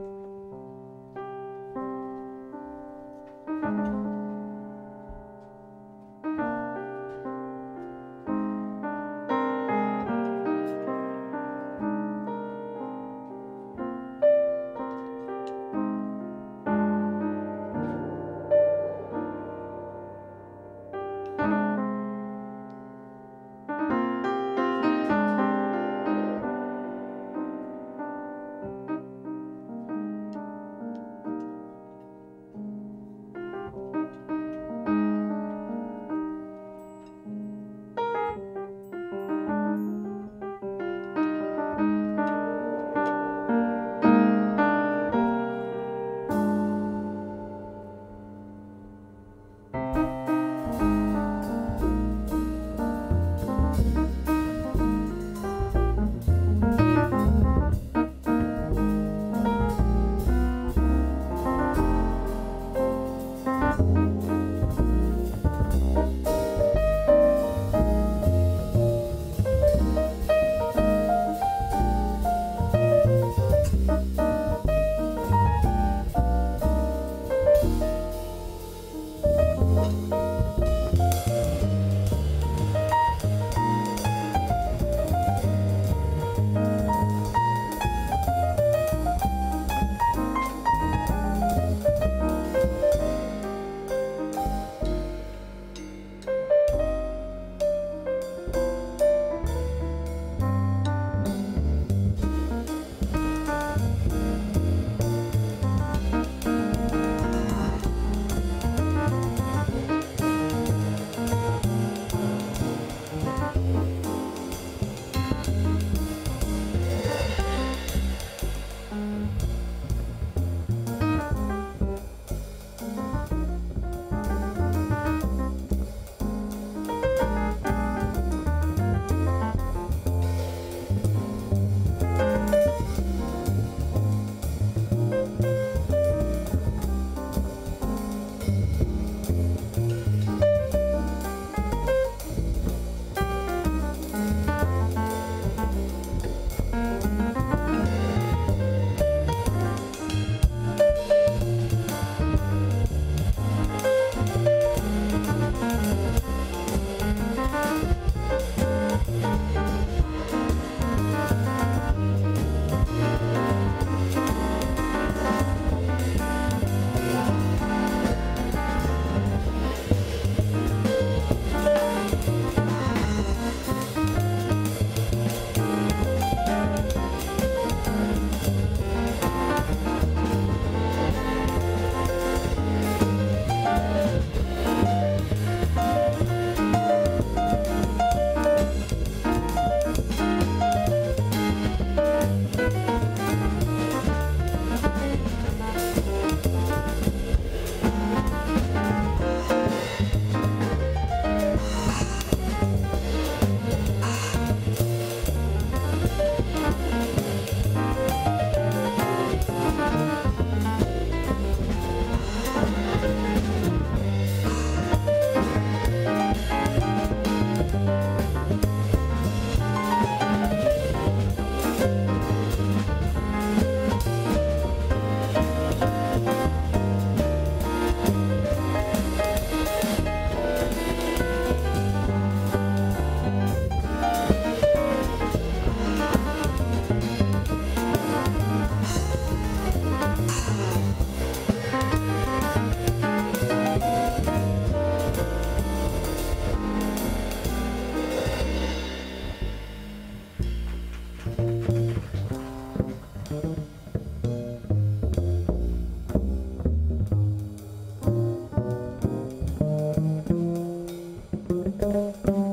Bye. Bye.